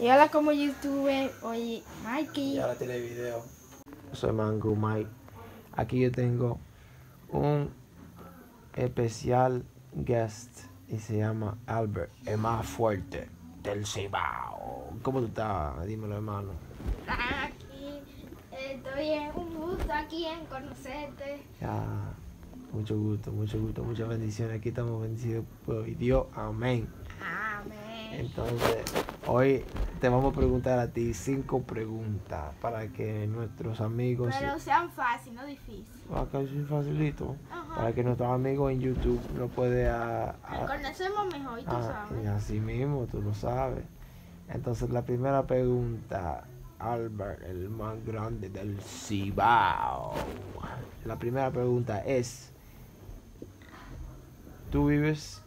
Y hola como YouTube, oye, Mikey. Y ahora tiene video. Soy Mango Mike. Aquí yo tengo un especial guest y se llama Albert, el más fuerte del Cibao. ¿Cómo tú estás? Dímelo, hermano. Aquí estoy en un gusto aquí en conocerte. Ya, mucho gusto, mucho gusto, muchas bendiciones. Aquí estamos bendecidos por Dios. Amén. Entonces, hoy te vamos a preguntar a ti cinco preguntas para que nuestros amigos... Pero sean fácil, no difícil. Acá es facilito. Ajá. Para que nuestros amigos en YouTube lo pueda... Nos conocemos mejor, y tú Ah, y sabes. así mismo, tú lo sabes. Entonces la primera pregunta, Albert, el más grande del Cibao. La primera pregunta es, ¿tú vives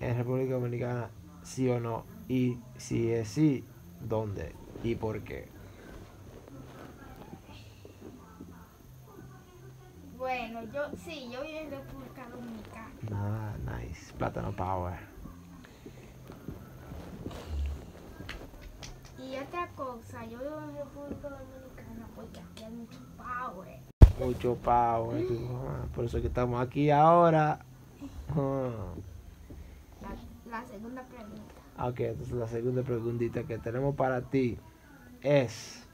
en República Dominicana, sí o no? Y si es sí, ¿dónde? ¿Y por qué? Bueno, yo sí, yo vivo en República Dominicana. Nada, nice. Plátano Power. Y otra cosa, yo vivo en República Dominicana porque aquí hay mucho power. Mucho power. ah, Por eso que estamos aquí ahora. Ah. La, segunda pregunta. Ok, entonces la segunda preguntita que tenemos para ti es,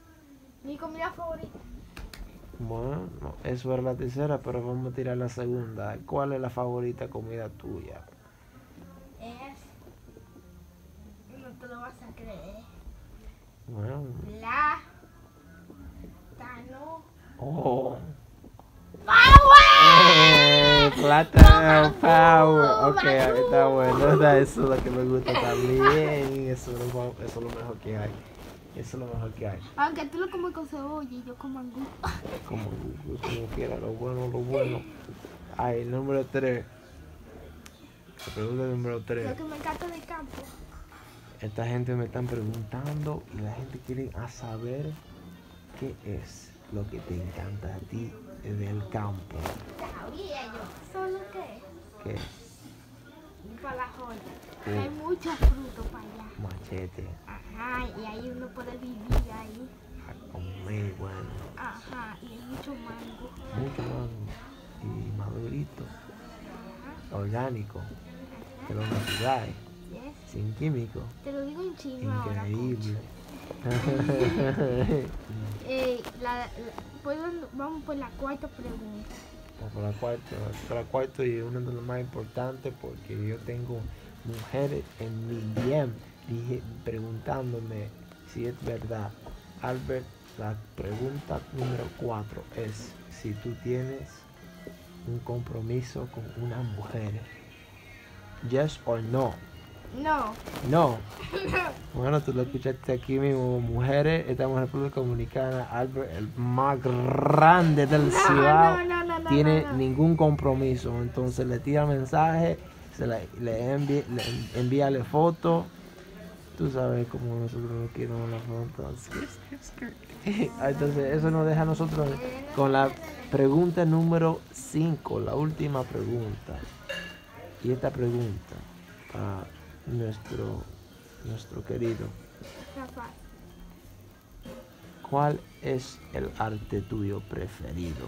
Mi comida favorita. bueno, eso era la tercera, pero vamos a tirar la segunda. ¿Cuál es la favorita comida tuya? es. No te lo vas a creer. Bueno, La. Tano. oh, ¡Power! Plátano power. Ok, está bueno, está- eso es lo que me gusta también. Eso es lo, eso es lo mejor que hay. Eso es lo mejor que hay. Aunque tú lo comes con cebolla y yo como angú. Como, como quiera, lo bueno, lo bueno. Ay, número 3. La pregunta número 3. Lo que me encanta del campo. Esta gente me están preguntando y la gente quiere a saber qué es lo que te encanta a ti del campo. Sabía yo. ¿Solo qué? Para la joya. Sí. Hay muchos frutos para allá. Machete, Ajá, y ahí uno puede vivir ahí. a comer, bueno, Ajá, y hay mucho mango. mucho mango y madurito, Ajá, orgánico, de lo natural, yes. sin químicos, Te lo digo en chino ahora. increíble. Eh, la, la- pues, vamos por la cuarta pregunta. La cuarta, por la cuarta y una de las más importantes porque yo tengo mujeres en mi DM dije, preguntándome si es verdad. Albert, la pregunta número cuatro es si tú tienes un compromiso con una mujer. Yes or no. No. No. Bueno, tú lo escuchaste aquí mismo. Mujeres, estamos en República Dominicana. Albert, el más grande del Cibao no, no, no, tiene ningún compromiso. Entonces le tira mensaje, se le, le, envi- le en- envíale foto. Tú sabes cómo nosotros no queremos la foto. Entonces eso nos deja a nosotros con la pregunta número 5, la última pregunta. Y esta pregunta para nuestro, nuestro querido. ¿Cuál es el arte tuyo preferido?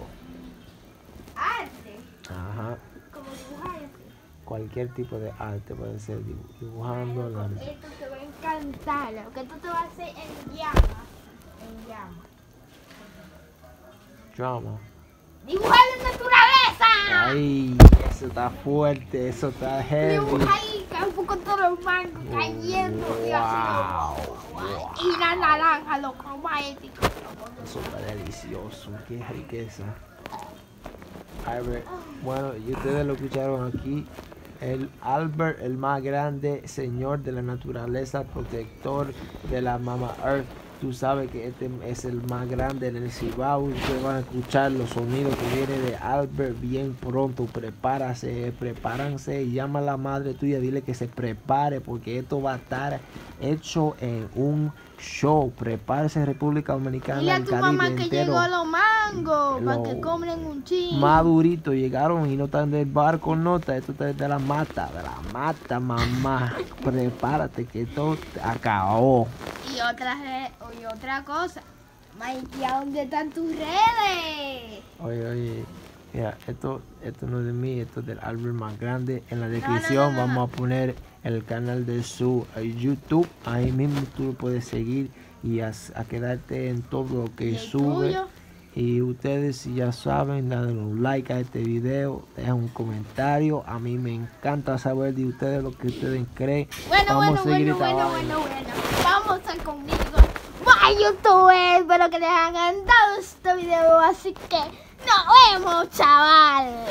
Arte. Ajá. Como dibujar y así. Cualquier tipo de arte puede ser dibu- dibujando, la, Esto te va a encantar. Lo que esto te va a hacer en llama. En llama. drama. Dibujar la naturaleza. Ay, eso está fuerte, eso está heavy. Dibuja ahí campo con todos los mangos cayendo. y así, Wow. Y la naranja. Eso está delicioso, qué riqueza. Albert, bueno, y ustedes lo escucharon aquí. El Albert, el más grande señor de la naturaleza, protector de la Mama Earth. Tú sabes que este es el más grande en el Cibao. Ustedes van a escuchar los sonidos que vienen de Albert bien pronto. Prepárase, prepárense. Llama a la madre tuya, dile que se prepare porque esto va a estar hecho en un show. Prepárese República Dominicana. Dile a tu Caribe mamá que entero. llegó los mangos para que comen un chin. Madurito llegaron y no están del barco nota, esto está de la mata, de la mata mamá. Prepárate que esto acabó. Y otra, re- y otra cosa. Mikey, ¿a dónde están tus redes? Oye, oye, mira, esto, esto no es de mí, esto es del Albert más grande. En la descripción no, no. vamos a poner el canal de su eh, YouTube. Ahí mismo tú lo puedes seguir y a, a quedarte en todo lo que ¿Y el sube. tuyo? Y ustedes si ya saben, darle un like a este video, dejan un comentario. A mí me encanta saber de ustedes lo que ustedes creen. Bueno, Vamos bueno, a seguir bueno, bueno, vaina. bueno, bueno. Vamos. Bye, YouTube. Espero que les haya encantado este video. Así que nos vemos, chaval.